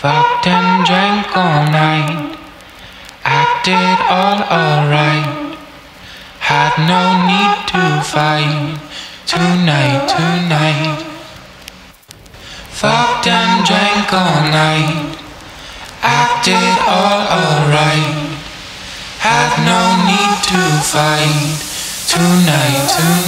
Fucked and drank all night. Acted all alright. No need to fight. Tonight, tonight. Fucked and drank all night. Acted all alright. Had no need to fight. Tonight, tonight.